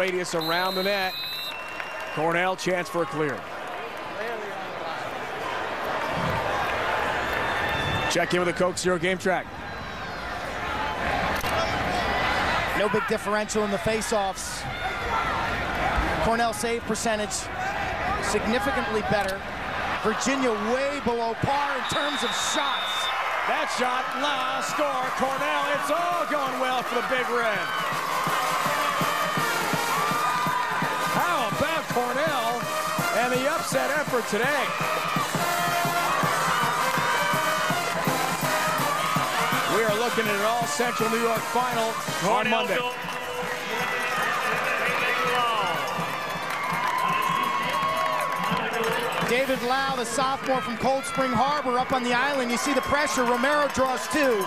Radius around the net. Cornell chance for a clear. Check in with the Coke Zero game track. No big differential in the faceoffs. Cornell save percentage significantly better. Virginia way below par in terms of shots. That shot, la, score, Cornell. It's all going well for the Big Red. Cornell and the upset effort today? We are looking at an all-Central New York final on Monday. David Lau, the sophomore from Cold Spring Harbor, up on the island. You see the pressure. Romero draws two.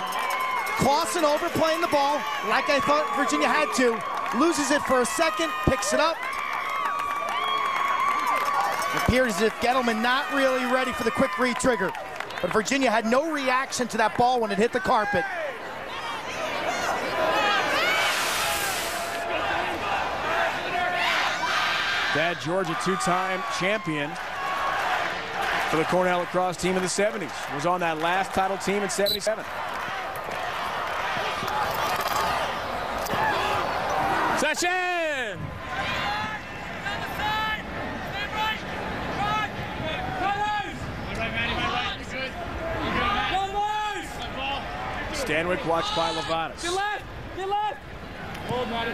Clausen overplaying the ball, like I thought Virginia had to. Loses it for a second, picks it up. It appears as if Gettleman not really ready for the quick re-trigger. But Virginia had no reaction to that ball when it hit the carpet. Dad Georgia, two-time champion for the Cornell lacrosse team in the 70s. Was on that last title team in 77. Session! Stanwick watched by Levatas. Get left! Get left! Hold, Matty.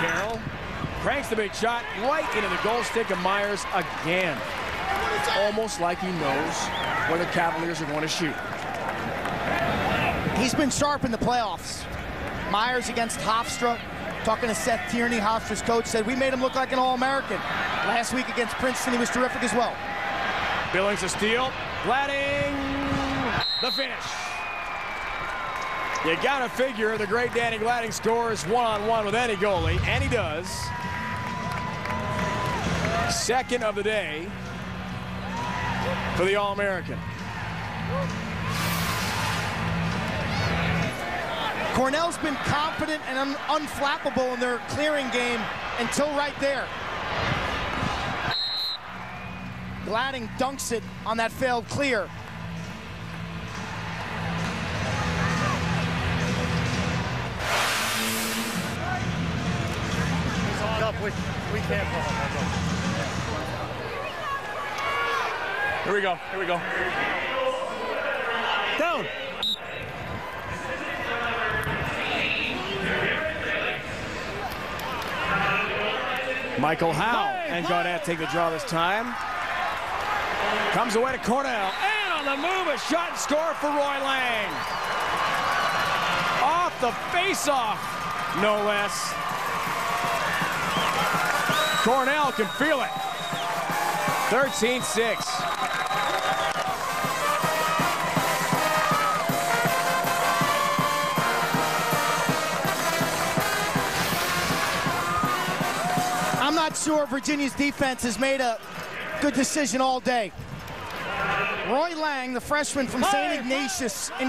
Carroll cranks the big shot right into the goal stick of Myers again. Almost like he knows where the Cavaliers are going to shoot. He's been sharp in the playoffs. Myers against Hofstra. Talking to Seth Tierney, Hofstra's coach, said we made him look like an All-American. Last week against Princeton, he was terrific as well. Billings a steal. Glading the finish. You gotta figure the great Danny Glading scores one-on-one -on -one with any goalie, and he does. Second of the day for the All-American. Cornell's been confident and un unflappable in their clearing game until right there. Glading dunks it on that failed clear. We, we can't Here we go. Here we go. Down. Michael Howe and Gaudet take the draw this time. Comes away to Cornell. And on the move, a shot and score for Roy Lang. Off the face-off, no less. Cornell can feel it. 13-6. I'm not sure Virginia's defense has made a good decision all day. Roy Lang, the freshman from St. Ignatius in